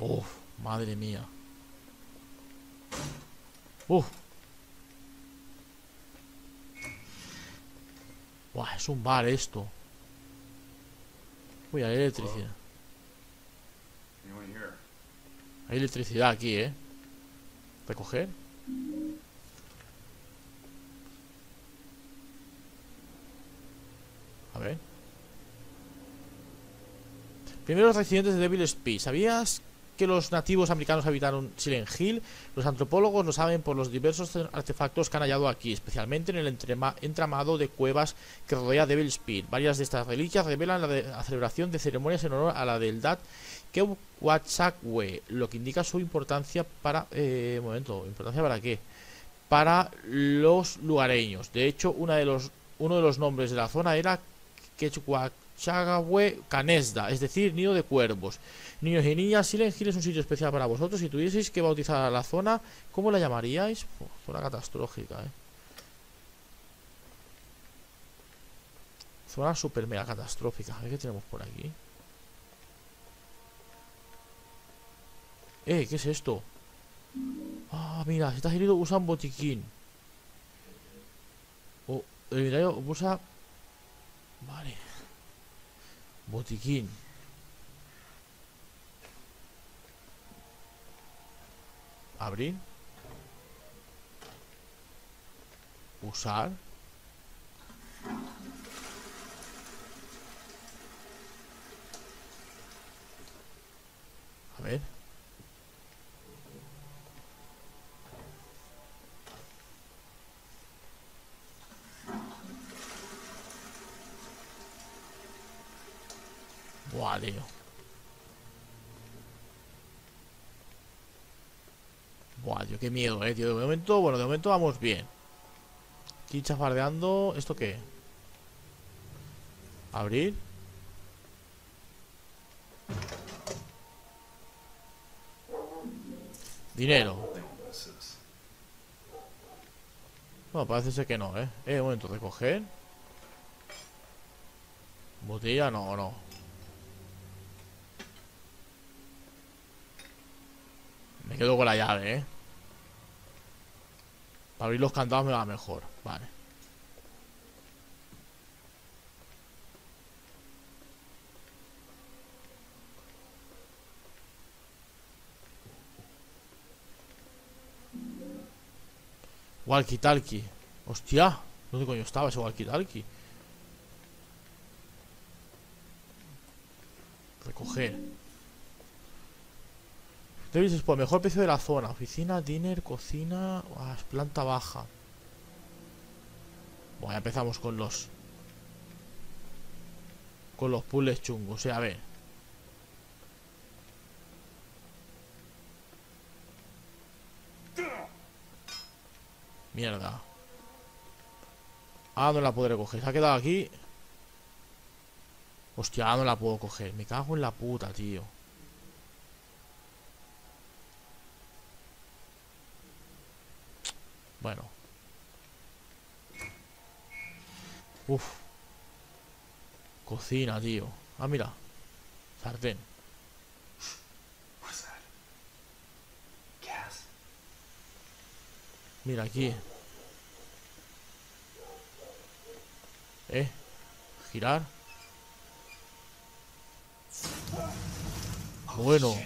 Uf, madre mía. Uf. Buah, es un bar esto. Uy, hay electricidad. Hay electricidad aquí, ¿eh? ¿Recoger? A ver. Primeros residentes de Devil Speed. ¿Sabías que los nativos americanos habitaron Silent Hill? Los antropólogos lo saben por los diversos artefactos que han hallado aquí, especialmente en el entramado de cuevas que rodea Devil Speed. Varias de estas reliquias revelan la, celebración de ceremonias en honor a la deidad Kewachakwe, lo que indica su importancia para... Eh, momento, ¿importancia para qué? Para los lugareños. De hecho, una de los, uno de los nombres de la zona era Quechuachagahue Canesda, es decir, nido de cuervos. Niños y niñas, Silent Hill es un sitio especial para vosotros. Si tuvieseis que bautizar a la zona, ¿cómo la llamaríais? Zona catastrófica, ¿eh? Zona super mega catastrófica. A ver qué tenemos por aquí. Eh, ¿qué es esto? Ah, mira, si estás herido, usa un botiquín. O el inventario usa. Vale. Botiquín. Abrir. Usar. A ver. Buah, tío. Buah, tío, qué miedo, eh, tío. De momento, bueno, de momento vamos bien. Aquí chafardeando. ¿Esto qué? Abrir. Dinero. Think this is. No, parece ser que no, ¿eh? Eh, un momento, recoger. Botella, no, no. Me quedo con la llave, ¿eh? Para abrir los candados me va mejor. Vale. Walkie-talkie. Hostia. ¿Dónde coño estaba ese walkie-talkie? Recoger. Davis por mejor precio de la zona. Oficina, dinner, cocina. ah, planta baja. Bueno, ya empezamos con los. Con los puzzles chungos. Sea, a ver. Mierda. Ah, no la podré coger. Se ha quedado aquí. Hostia, no la puedo coger. Me cago en la puta, tío. Bueno. Uf. Cocina, tío. Ah, mira. Sartén. Mira aquí. Eh. Girar. Bueno.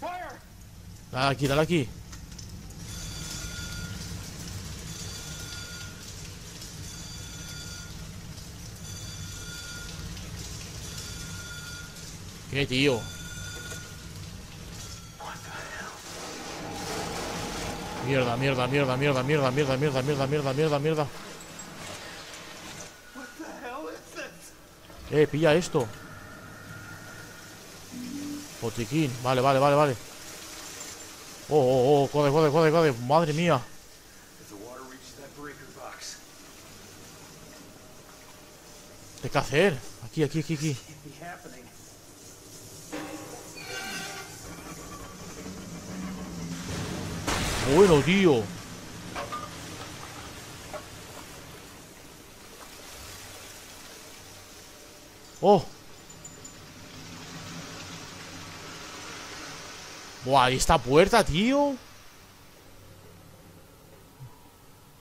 Dale aquí, dale aquí. ¿Qué, tío? What the hell? Mierda, mierda, mierda, mierda, mierda, mierda, mierda, mierda, mierda, mierda, mierda. Eh, pilla esto. Botiquín. Vale, vale, vale, vale. Oh, oh, oh, corre, corre, corre, corre. Madre mía. ¿Qué hacer? Aquí, aquí, aquí, aquí. Bueno, tío. ¡Oh! Buah, ahí esta puerta, tío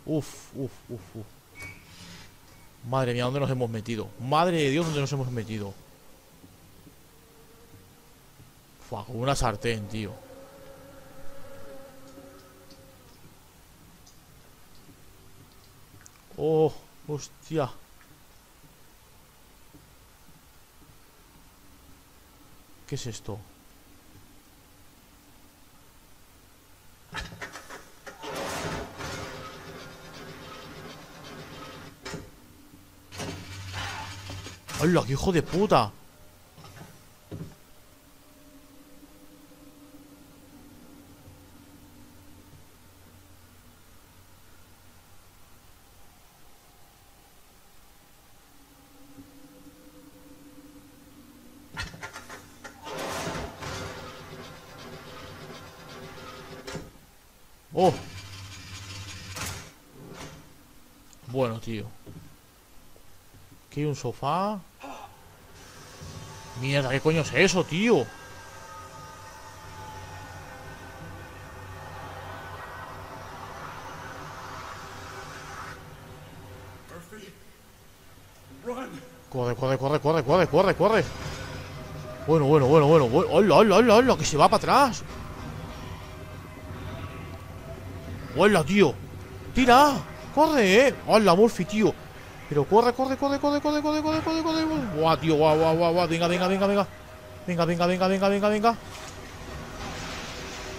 Uf, uf, uf, uf Madre mía, ¿dónde nos hemos metido? Madre de Dios, ¿dónde nos hemos metido? Fua, con una sartén, tío Oh, hostia ¿Qué es esto? ¡Hola, qué hijo de puta! ¡Oh! Bueno, tío Aquí hay un sofá Mierda, ¿qué coño es eso, tío? Corre, corre, corre, corre, corre, corre, corre Bueno, bueno, bueno, bueno, bueno ¡Hola, hola, hola, hola! Que se va para atrás ¡Hola, tío! ¡Tira! ¡Corre, eh! ¡Hola, Murphy, tío! Pero corre, corre, corre, corre, corre, corre, corre, corre, corre ¡Buah, tío! ¡Guau, guau, guau, guau! Venga, venga, venga, venga Venga, venga, venga, venga, venga, venga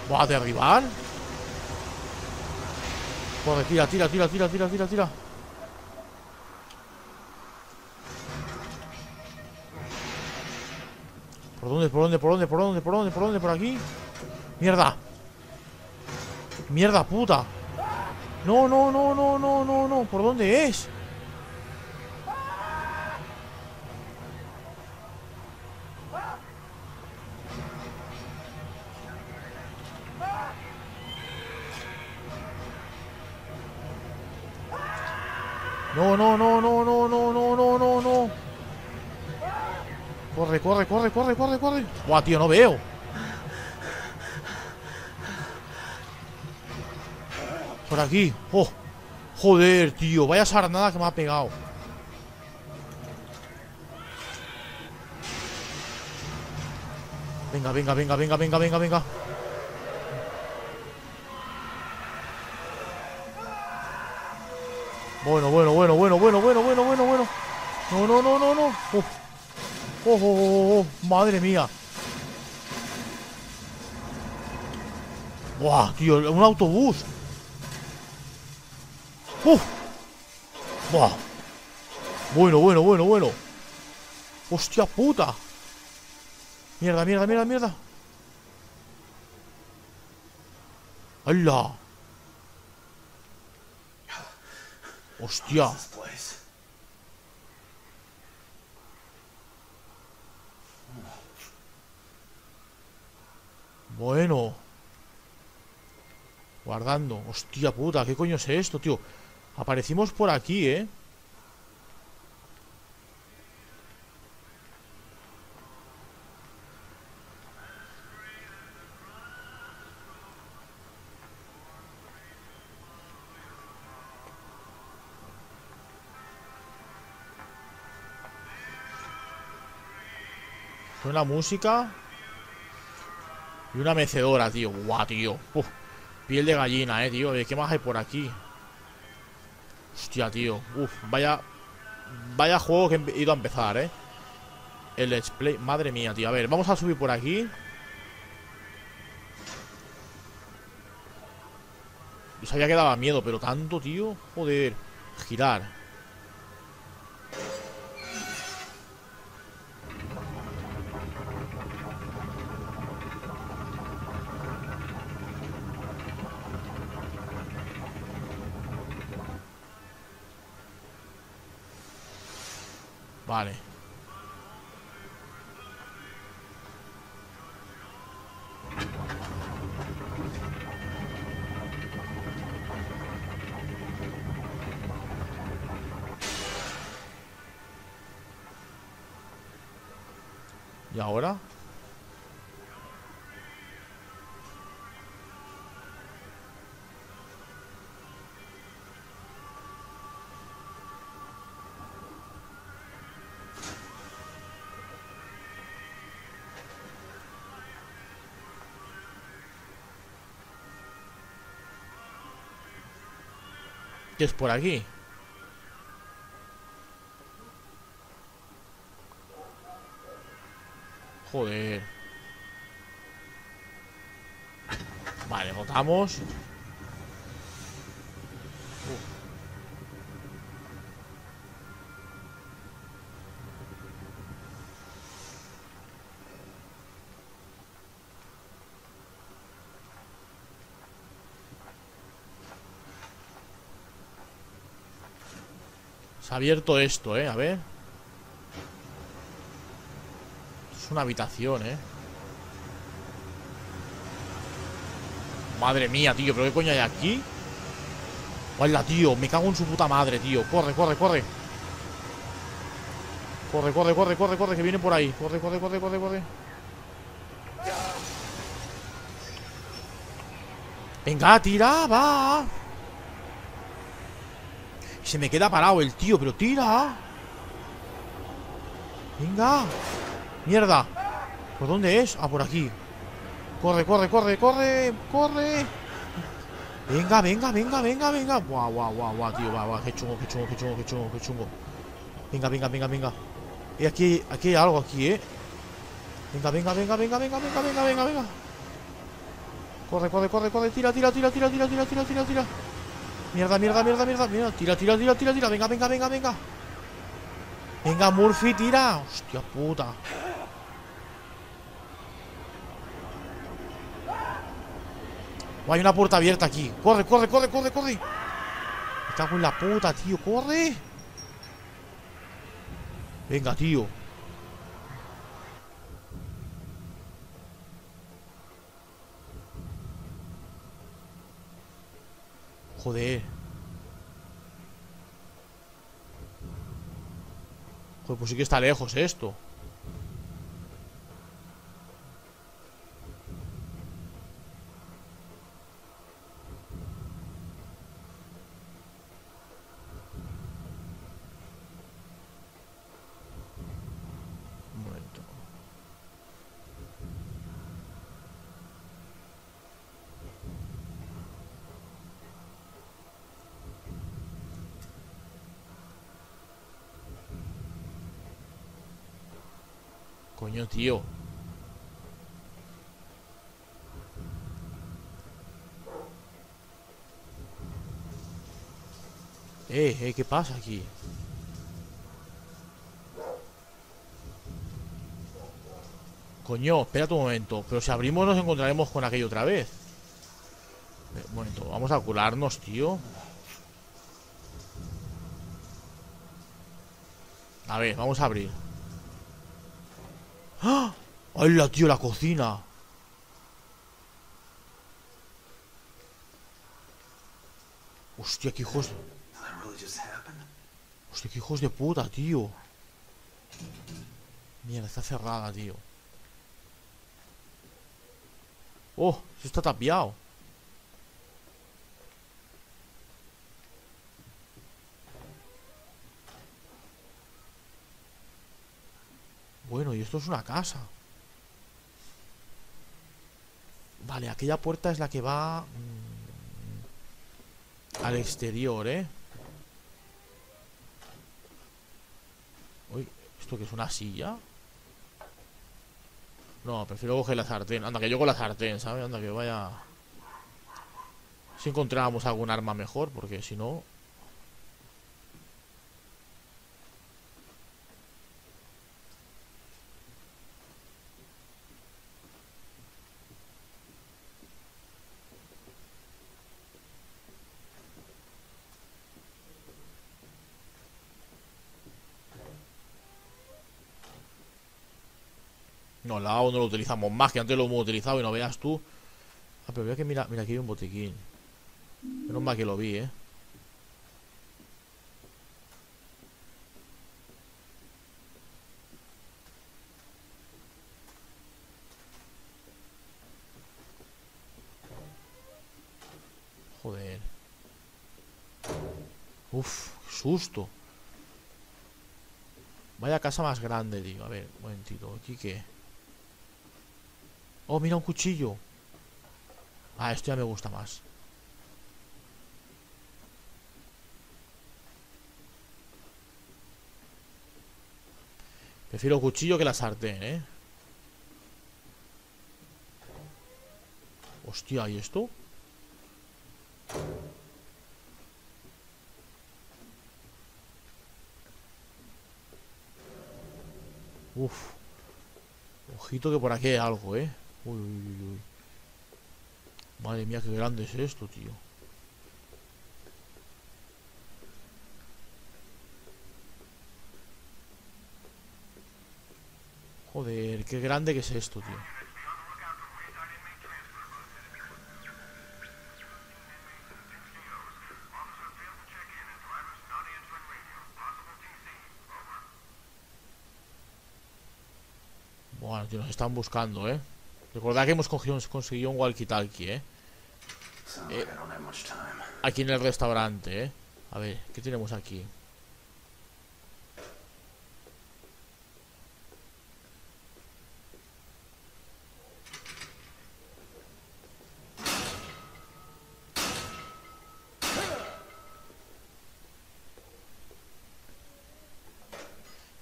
¡Buah, derribar! Corre, tira, tira, tira, tira, tira, tira, tira ¿Por dónde, por dónde, por dónde, por dónde, por dónde, por dónde, por aquí? ¡Mierda! ¡Mierda puta! No, no, no, no, no, no, no ¿Por dónde es? No, no, no, no, no, no, no, no, no, no. Corre, corre, corre, corre, corre, corre. Buah, tío, no veo. Por aquí. Oh, Joder, tío. Vaya sarnada que me ha pegado. Venga, venga, venga, venga, venga, venga, venga madre mía Buah, tío, un autobús ¡Uf! ¡Buah! Bueno, bueno, bueno, bueno ¡Hostia puta! Mierda, mierda, mierda, mierda ¡Hala! ¡Hostia! Bueno Guardando Hostia puta, ¿qué coño es esto, tío? Aparecimos por aquí, ¿eh? Suena música Y una mecedora, tío. Guau, tío. Piel de gallina, eh, tío. ¿Qué más hay por aquí? Hostia, tío. Uf, vaya Vaya juego que he ido a empezar, eh. El let's play. Madre mía, tío. A ver, vamos a subir por aquí. Yo sabía que daba miedo Pero tanto, tío. Joder. Girar Vale. ¿Y ahora? ¿Qué es por aquí? Joder. Vale, votamos. Se ha abierto esto, eh, a ver. Es una habitación, eh Madre mía, tío, ¿pero qué coño hay aquí? Hola, tío, me cago en su puta madre, tío. Corre, corre, corre. Corre, corre, corre, corre, corre Que viene por ahí. Corre, corre, corre, corre, corre. Venga, tira, va Se me queda parado el tío Pero tira. Venga. Mierda. ¿Por dónde es? Ah, por aquí. Corre, corre, corre, corre Corre. Venga, venga, venga, venga, venga. Guau, guau, guau, guau, tío, guau, guau Qué chungo, qué chungo, qué chungo, qué chungo, qué chungo. Venga, venga, venga, venga. Y aquí, aquí hay algo aquí, eh. Venga, venga, venga, venga, venga, venga, venga, venga, venga. Corre, corre, corre, corre. Tira, tira, tira, tira, tira, tira, tira, tira, tira Mierda, mierda, mierda, mierda, mierda Tira, tira, tira, tira, tira. Venga, venga, venga, venga. Venga, Murphy, tira. Hostia puta. Hay una puerta abierta aquí. Corre, corre, corre, corre, corre. Me cago en la puta, tío, corre. Venga, tío Joder. Joder, pues sí que está lejos esto Un momento Coño, tío. Eh, eh, ¿qué pasa aquí? Coño, espérate un momento Pero si abrimos nos encontraremos con aquello otra vez. Eh, Un momento, vamos a curarnos, tío. A ver, vamos a abrir ¡Ah! ¡Hala, tío, la cocina! Hostia, qué hijos... Hostia, qué hijos de puta, tío Mierda, está cerrada, tío Oh, se está tapiado Bueno, y esto es una casa Vale, aquella puerta es la que va mm, Al exterior, ¿eh? Uy, ¿esto qué es una silla? No, prefiero coger la sartén Anda, que yo con la sartén, ¿sabes? Anda, que vaya Si encontrábamos algún arma mejor Porque si no No, la AO no lo utilizamos más, que antes lo hemos utilizado y no veas tú. Ah, pero veo que mira, mira, aquí hay un botiquín. Menos mal que lo vi, eh. Joder. Uf, qué susto. Vaya casa más grande, digo. A ver, un momentito. ¿Aquí qué? Oh, mira un cuchillo. Ah, esto ya me gusta más. Prefiero cuchillo que la sartén, ¿eh? Hostia, ¿y esto? Uf. Ojito que por aquí hay algo, ¿eh? Uy, uy, uy. Madre mía, qué grande es esto, tío. Joder, qué grande que es esto, tío. Bueno, tío, nos están buscando, ¿eh? Recordad que hemos cogido, conseguido un walkie-talkie, ¿eh? Eh. Aquí en el restaurante, ¿eh? A ver, ¿qué tenemos aquí?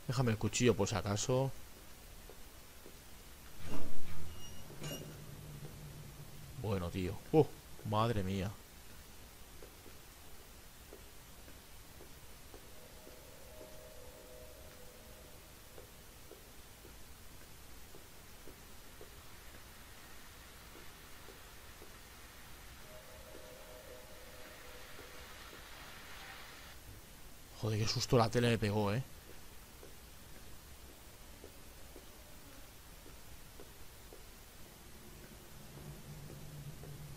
Déjame el cuchillo por si acaso. Bueno, tío. Uh, madre mía. Joder, qué susto la tele me pegó, eh.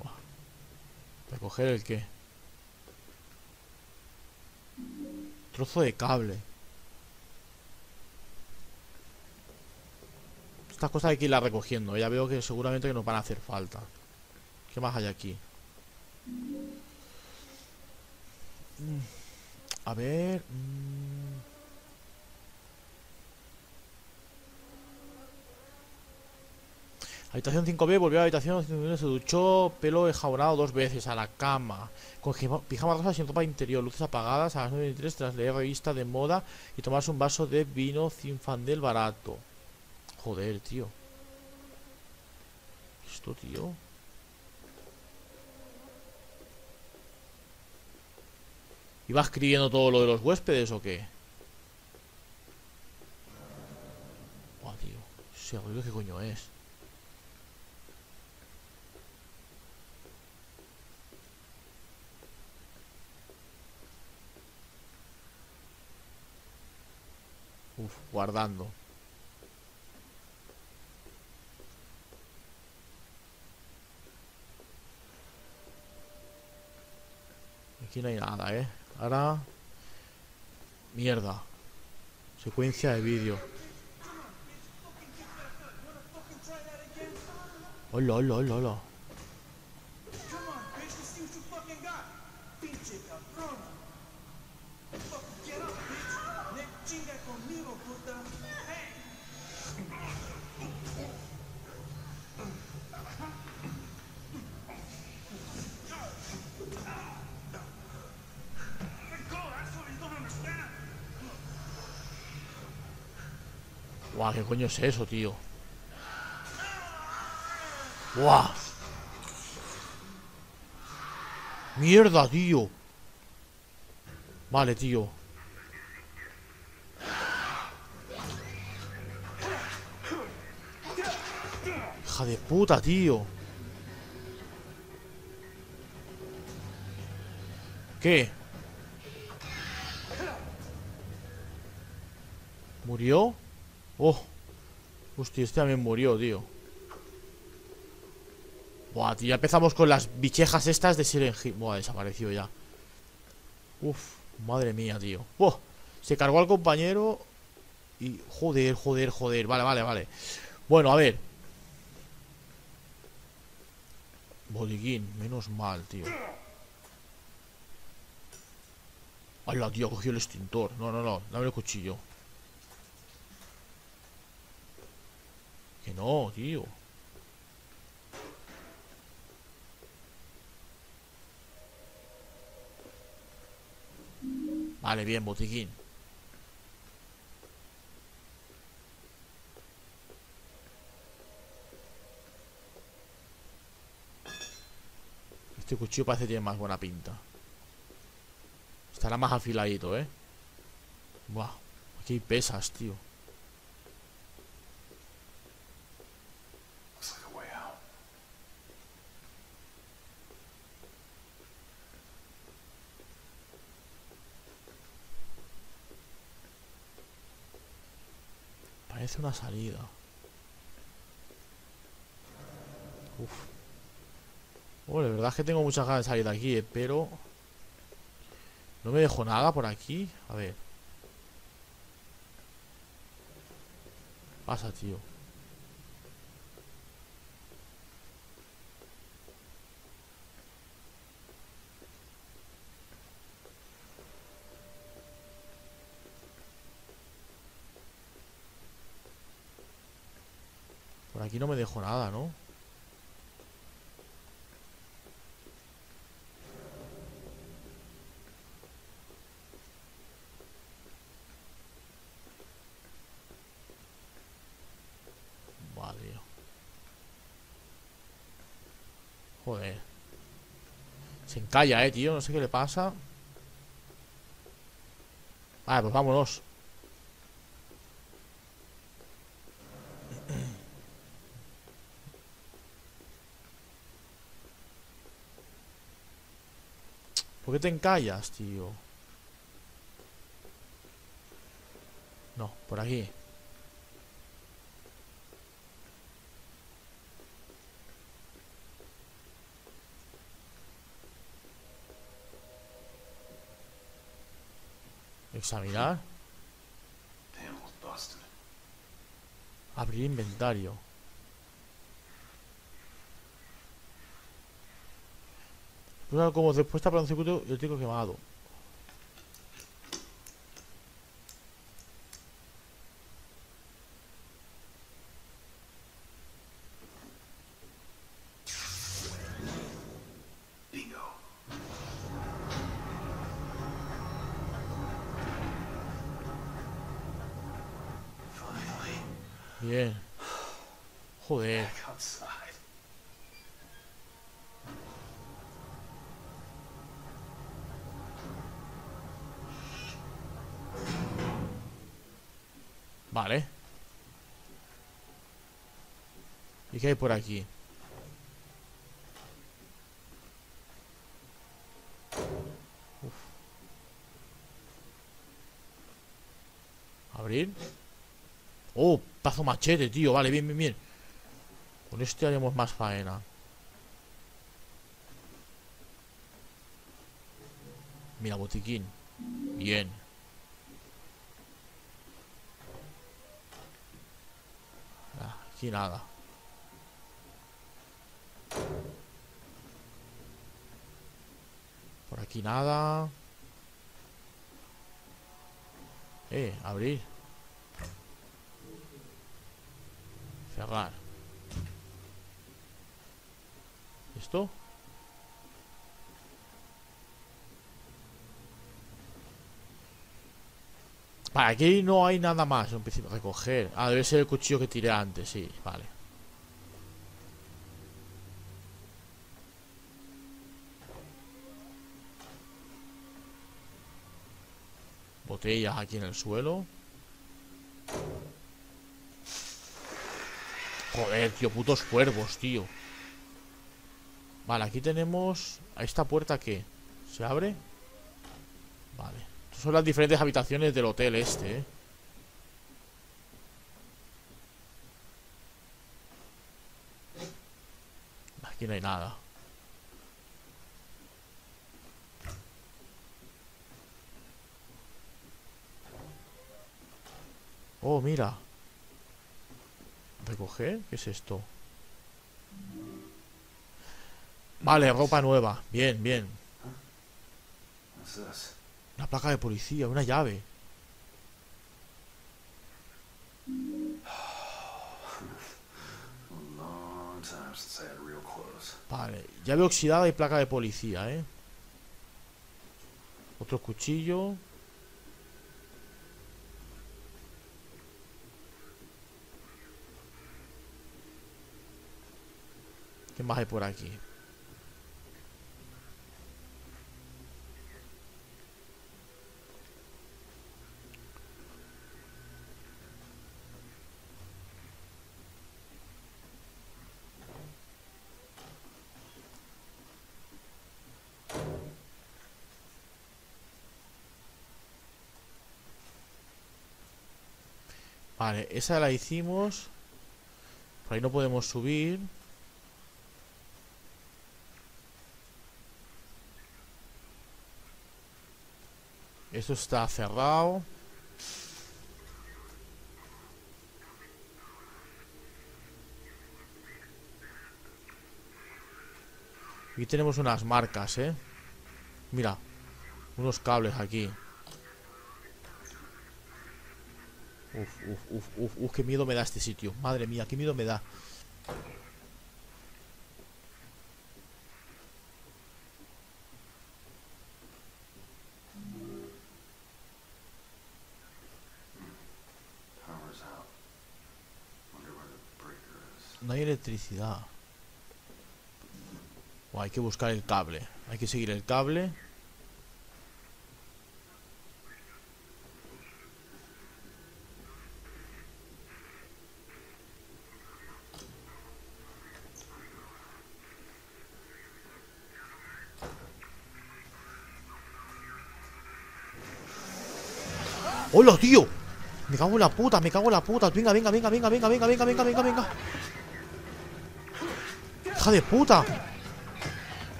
Buah. ¿Recoger el qué? Trozo de cable. Estas cosas hay que irlas recogiendo. Ya veo que seguramente que nos van a hacer falta. ¿Qué más hay aquí? Mm, A ver... mm. Habitación 5B, volvió a la habitación, se duchó, pelo enjabonado dos veces, a la cama, con pijama rosa sin ropa interior, luces apagadas a las 9.23 tras leer revista de moda y tomarse un vaso de vino Zinfandel barato. Joder, tío. ¿Esto, tío? ¿Iba escribiendo todo lo de los huéspedes o qué? Buah, tío. Ese ruido qué coño es. Uf, guardando. Aquí no hay nada, ¿eh? Ahora... Mierda. Secuencia de vídeo. Hola, hola, hola, hola. Guau, ¿qué coño es eso, tío? Guau. Mierda, tío. Vale, tío. Hija de puta, tío. ¿Qué? ¿Murió? Oh. Hostia, este también murió, tío. Buah, tío, ya empezamos con las bichejas estas de Hill. Buah, desapareció ya. Uf, madre mía, tío. Buah, se cargó al compañero y... Joder, joder, joder. Vale, vale, vale. Bueno, a ver. Botiquín, menos mal, tío. Hola, tío, cogió el extintor. No, no, no, dame el cuchillo. Que no, tío. Vale, bien, botiquín. Este cuchillo parece que tiene más buena pinta. Estará más afiladito, ¿eh? Buah, aquí hay pesas, tío. Una salida. Uf. Oh, la verdad es que tengo muchas ganas de salir de aquí, eh, pero... No me dejo nada por aquí. A ver. Pasa, tío. Por no me dejo nada, ¿no? Vale. Joder. Se encalla, eh, tío. No sé qué le pasa. Vale, pues vámonos. ¿Por qué te encallas, tío? No, por aquí. Examinar. Abrir inventario. Usa como respuesta para un circuito eléctrico quemado. Bien. Joder. ¿Y qué hay por aquí? Uf. ¿Abrir? Oh, pazo machete, tío. Vale, bien, bien, bien. Con este haremos más faena. Mira, botiquín. Bien. Ah, Aquí nada. Aquí nada. Eh, abrir. Cerrar. ¿Esto? Vale, aquí no hay nada más en principio recoger. Ah, debe ser el cuchillo que tiré antes, sí, vale. Botellas aquí en el suelo. Joder, tío, putos cuervos, tío. Vale, aquí tenemos... ¿A esta puerta qué? ¿Se abre? Vale. Estas son las diferentes habitaciones del hotel este, ¿eh? Aquí no hay nada. Oh, mira. ¿Recoger? ¿Qué es esto? Vale, ropa nueva. Bien, bien. Una placa de policía, una llave. Vale, llave oxidada y placa de policía, ¿eh? Otro cuchillo. ¿Qué más hay por aquí? Vale, esa la hicimos. Por ahí no podemos subir. Esto está cerrado. Aquí tenemos unas marcas, ¿eh? Mira, unos cables aquí. Uf, uf, uf, uf, uf, qué miedo me da este sitio. Madre mía, qué miedo me da. Electricidad. Buah, hay que buscar el cable. Hay que seguir el cable. ¡Hola, tío! Me cago en la puta, me cago en la puta. Venga, venga, venga, venga, venga, venga, venga, venga, venga, venga. ¡Hija de puta!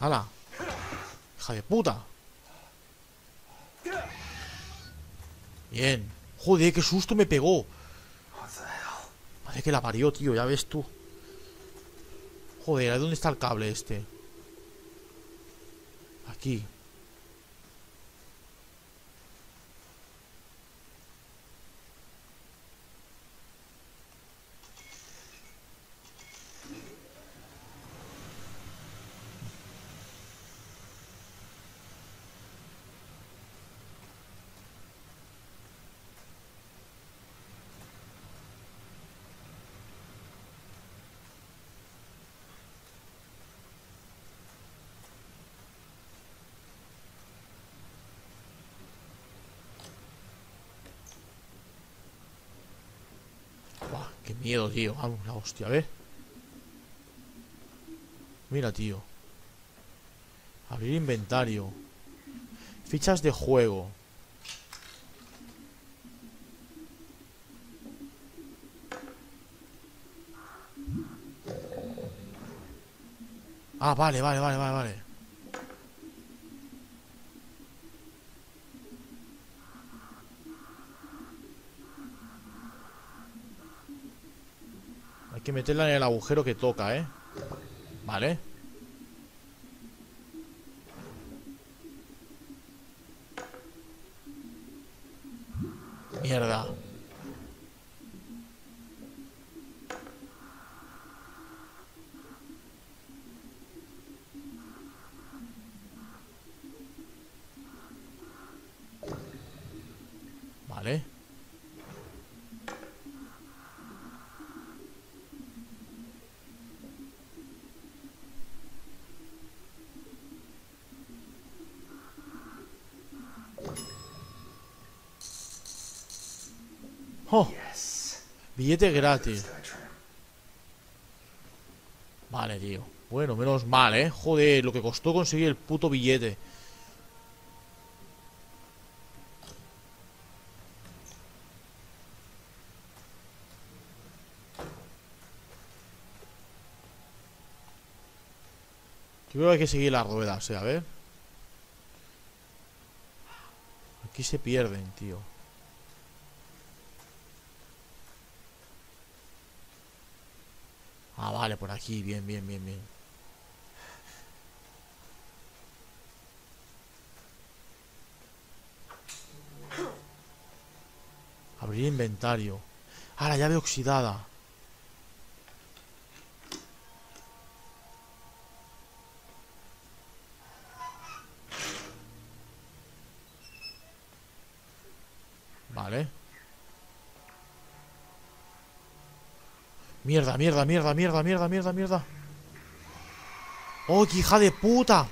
¡Hala! ¡Hija de puta! Bien. Joder, qué susto me pegó. Madre que la parió, tío, ya ves tú. Joder, ¿a dónde está el cable este? Aquí. Miedo, tío. Vamos, la hostia, a ver. Mira, tío. Abrir inventario. Fichas de juego. Ah, vale, vale, vale, vale, vale. Hay que meterla en el agujero que toca, ¿eh? Vale. Mierda. Vale. Oh, Yes. billete gratis. Vale, tío. Bueno, menos mal, ¿eh? Joder, lo que costó conseguir el puto billete. Yo creo que hay que seguir las ruedas, ¿eh? A ver. Aquí se pierden, tío. Vale, por aquí, bien, bien, bien, bien. Abrir inventario. Ah, la llave oxidada. Mierda, mierda, mierda, mierda, mierda, mierda, mierda. ¡Oh, hija de puta!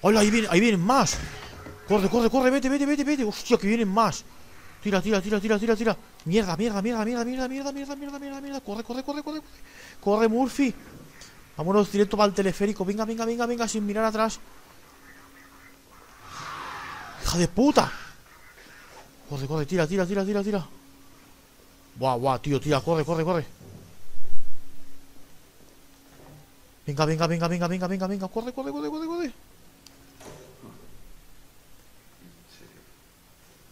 ¡Hola! Ahí vienen, ahí vienen más. Corre, corre, corre, vete, vete, vete, vete. Hostia, que vienen más. Tira, tira, tira, tira, tira, tira. Mierda, mierda, mierda, mierda, mierda, mierda, mierda, mierda, mierda, mierda. Corre, corre, corre, corre. Corre, Murphy. Vámonos directo para el teleférico. Venga, venga, venga, venga, sin mirar atrás. ¡Hija de puta! Corre, corre, tira, tira, tira, tira, tira. Buah, buah, tío, tira, corre, corre, corre. Venga, venga, venga, venga, venga, venga, venga. Corre, corre, corre, corre, corre.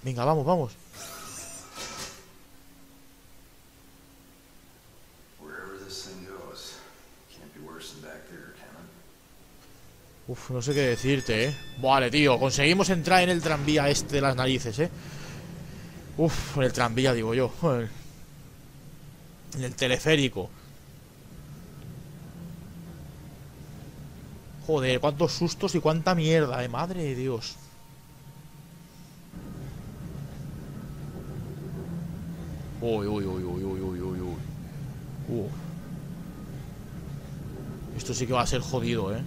Venga, vamos, vamos. Uf, no sé qué decirte, eh. Vale, tío, conseguimos entrar en el tranvía este de las narices, eh. Uf, en el tranvía, digo yo. En el teleférico. Joder, cuántos sustos y cuánta mierda, eh. Madre de Dios. Uy, uy, uy, uy, uy, uy, uy, uy. Uf. Esto sí que va a ser jodido, eh.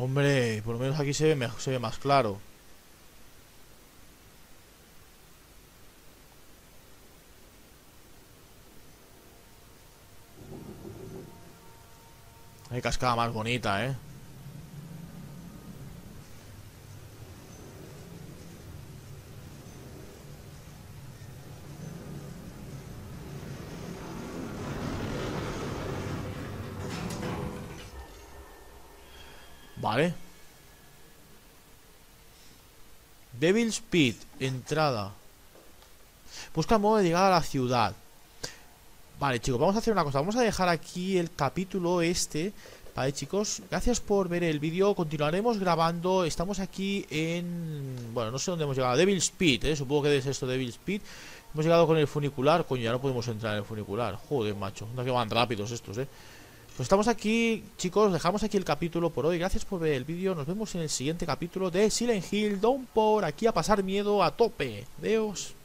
Hombre, por lo menos aquí se ve, se ve más claro. Hay cascada más bonita, ¿eh? Vale. Devil's Pit, entrada. Busca modo de llegar a la ciudad. Vale, chicos, vamos a hacer una cosa. Vamos a dejar aquí el capítulo este. Vale, chicos, gracias por ver el vídeo. Continuaremos grabando. Estamos aquí en. Bueno, no sé dónde hemos llegado. Devil's Pit, ¿eh? Supongo que es esto, Devil's Pit. Hemos llegado con el funicular. Coño, ya no podemos entrar en el funicular. Joder, macho. No que van rápidos estos, ¿eh? Pues estamos aquí, chicos, dejamos aquí el capítulo por hoy. Gracias por ver el vídeo. Nos vemos en el siguiente capítulo de Silent Hill Downpour. Aquí a pasar miedo a tope. Adiós.